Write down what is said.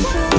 Show.